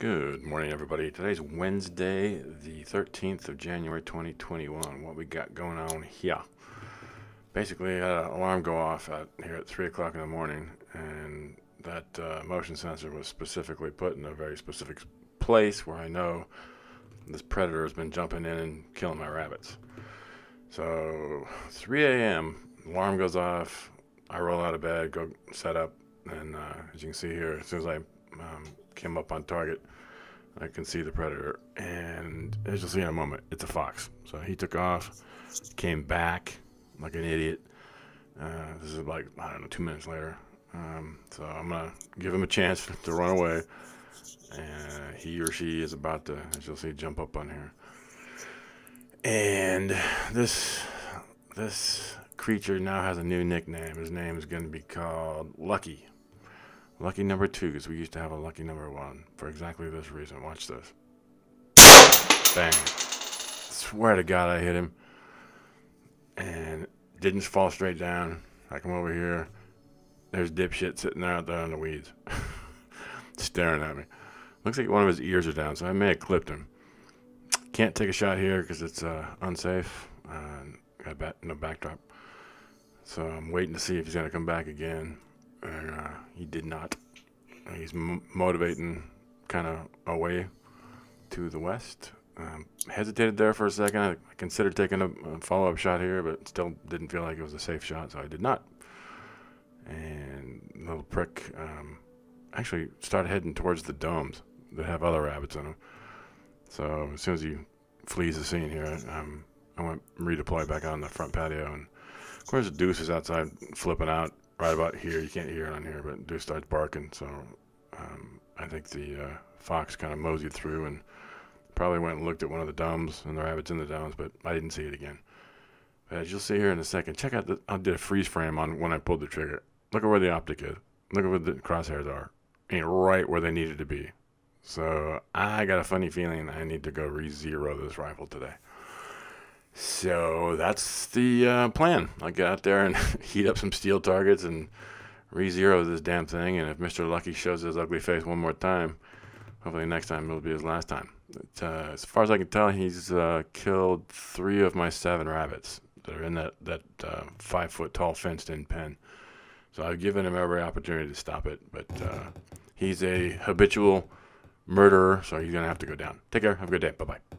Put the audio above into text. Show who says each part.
Speaker 1: Good morning, everybody. Today's Wednesday, the 13th of January, 2021. What we got going on here? Basically, an alarm go off at, here at 3 o'clock in the morning, and that uh, motion sensor was specifically put in a very specific place where I know this predator has been jumping in and killing my rabbits. So, 3 a.m., alarm goes off. I roll out of bed, go set up, and uh, as you can see here, as soon as I um, came up on target, I can see the predator. And as you'll see in a moment, it's a fox. So he took off, came back like an idiot. Uh, this is like, I don't know, two minutes later. Um, so I'm to give him a chance to run away. And he or she is about to, as you'll see, jump up on here. And this this creature now has a new nickname. His name is going to be called Lucky. Lucky number two, because we used to have a lucky number one for exactly this reason. Watch this. Bang. Swear to God, I hit him. And didn't fall straight down. I come over here. There's dipshit sitting there out there in the weeds, staring at me. Looks like one of his ears are down, so I may have clipped him. Can't take a shot here because it's uh, unsafe. Uh, got back, no backdrop. So I'm waiting to see if he's going to come back again and uh, he did not. He's m- motivating kind of away to the west. Um, hesitated there for a second. I, considered taking a, a follow up shot here, but still didn't feel like it was a safe shot, so I did not. And little prick um, actually started heading towards the domes that have other rabbits in them. So as soon as he flees the scene here, um, I went redeploy back out on the front patio, and of course the Deuce is outside flipping out right about here. You can't hear it on here, but Deuce starts barking. So um, I think the uh, fox kind of moseyed through and probably went and looked at one of the domes and the rabbits in the domes, but I didn't see it again. But as you'll see here in a second, check out the I did a freeze frame on when I pulled the trigger. Look at where the optic is. Look at where the crosshairs are. Ain't right where they needed to be. So I got a funny feeling I need to go re-zero this rifle today. So that's the uh, plan. I get out there and heat up some steel targets and re-zero this damn thing. And if Mr. Lucky shows his ugly face one more time, hopefully next time it'll be his last time. But, uh, as far as I can tell, he's uh, killed three of my seven rabbits that are in that that uh, five foot tall fenced in pen. So I've given him every opportunity to stop it, but uh, he's a habitual murderer, so he's gonna have to go down. Take care. Have a good day. Bye bye.